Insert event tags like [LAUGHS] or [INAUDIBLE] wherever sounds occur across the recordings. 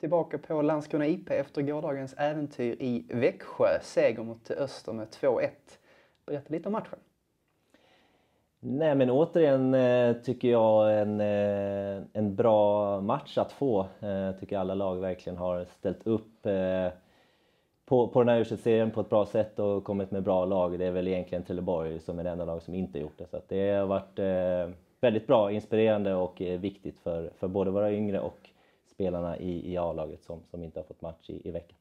tillbaka på Landskrona IP efter gårdagens äventyr i Växjö. Seger mot Öster med 2-1. Berätta lite om matchen. Nej men återigen eh, tycker jag en, eh, en bra match att få. Jag tycker alla lag verkligen har ställt upp på, på den här u serien på ett bra sätt och kommit med bra lag. Det är väl egentligen Trelleborg som är det enda lag som inte gjort det. Så det har varit väldigt bra, inspirerande och viktigt för, för både våra yngre och spelarna i, i A-laget som, som inte har fått match i, i veckan.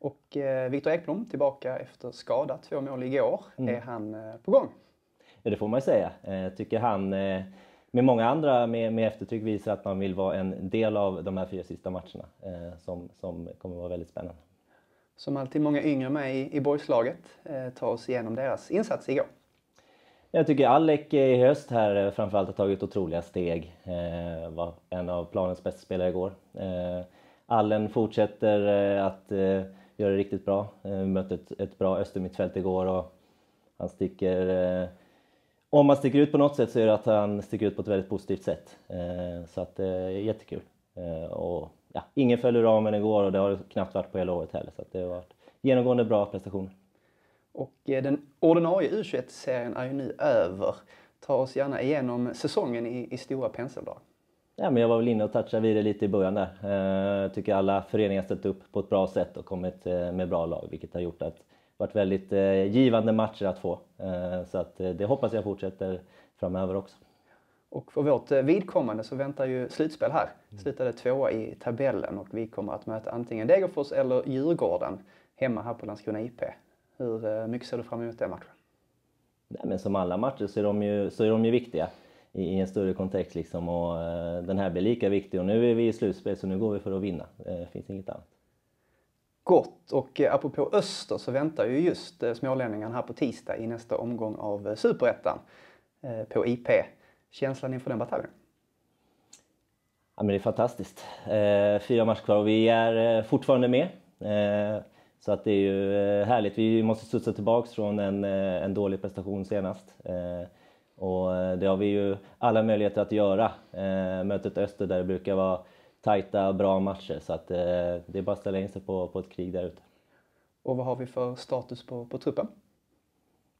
Och eh, Viktor Ekblom tillbaka efter skada, två mål igår. Mm. Är han eh, på gång? Ja, det får man ju säga. Jag eh, tycker han eh, med många andra med, med eftertryck visar att man vill vara en del av de här fyra sista matcherna som, som kommer vara väldigt spännande som alltid många yngre med i, i boyslaget eh, ta oss igenom deras insats igår. Jag tycker Alec i höst här eh, framförallt har tagit otroliga steg. Eh, var en av planens bästa spelare igår. Eh, Allen fortsätter eh, att eh, göra det riktigt bra. Eh, mötte ett, ett bra östermittfält igår och han sticker... Eh, om han sticker ut på något sätt så är det att han sticker ut på ett väldigt positivt sätt. Eh, så att det är jättekul. och ja, ingen föll ur ramen igår och det har det knappt varit på hela året heller. Så det har varit genomgående bra prestationer. Och eh, den ordinarie U21-serien är ju nu över. Ta oss gärna igenom säsongen i, i stora penseldrag. Ja, men jag var väl inne och touchade vid det lite i början där. Jag eh, tycker alla föreningar ställt upp på ett bra sätt och kommit eh, med bra lag, vilket har gjort att det varit väldigt givande matcher att få. Så att det hoppas jag fortsätter framöver också. Och för vårt vidkommande så väntar ju slutspel här. Slutade tvåa i tabellen och vi kommer att möta antingen Degerfors eller Djurgården hemma här på Landskrona IP. Hur eh, mycket ser du fram emot den matchen? Nej, men som alla matcher så är de ju, så är de ju viktiga i, i en större kontext liksom och uh, den här blir lika viktig och nu är vi i slutspel så nu går vi för att vinna. Det finns inget annat. Gott och uh, apropå Öster så väntar ju just uh, smålänningarna här på tisdag i nästa omgång av uh, Superettan uh, på IP känslan inför den bataljen? Ja, men det är fantastiskt. Eh, fyra matcher kvar och vi är eh, fortfarande med. Så att det är ju eh, härligt. Vi måste studsa tillbaks från en, eh, en dålig prestation senast. Eh, och det har vi ju alla möjligheter att göra. Mötet Öster där det brukar vara tajta, bra matcher. Så att det är bara att ställa in sig på, på ett krig där ute. Och vad har vi för status på, på truppen?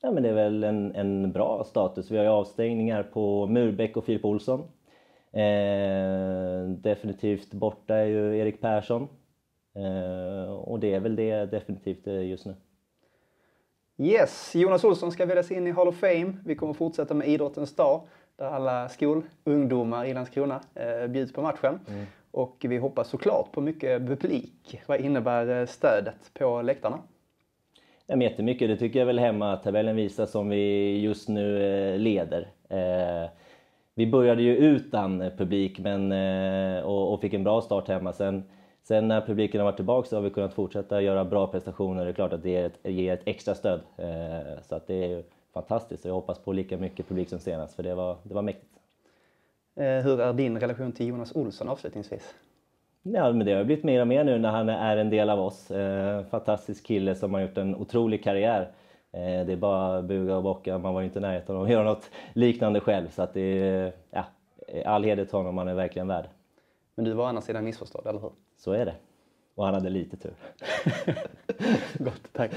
Ja, men det är väl en, en bra status. Vi har ju avstängningar på Murbeck och Filip Olsson. Eh, definitivt borta är ju Erik Persson. Eh, och det är väl det definitivt eh, just nu. Yes, Jonas Olsson ska väljas in i Hall of Fame. Vi kommer fortsätta med Idrottens dag där alla skolungdomar i Landskrona eh, bjuds på matchen. Mm. Och vi hoppas såklart på mycket publik. Vad innebär eh, stödet på läktarna? Ja, jättemycket. Det tycker jag väl hemmatabellen visar som vi just nu leder. Eh, vi började ju utan publik men, eh, och, och, fick en bra start hemma. Sen, sen när publiken har varit tillbaka så har vi kunnat fortsätta göra bra prestationer. Det är klart att det ger ett, ger ett extra stöd. Så att det är fantastiskt och jag hoppas på lika mycket publik som senast för det var, det var mäktigt. Hur är din relation till Jonas Olsson avslutningsvis? Ja, men det har blivit mer och mer nu när han är en del av oss. Eh, fantastisk kille som har gjort en otrolig karriär. Eh, det är bara buga och bocka, man var inte i närheten av att göra något liknande själv. Så att det är, ja, all heder till honom, han är verkligen värd. Men du var å andra sidan missförstådd, eller hur? Så är det. Och han hade lite tur. [LAUGHS] Gott, tack.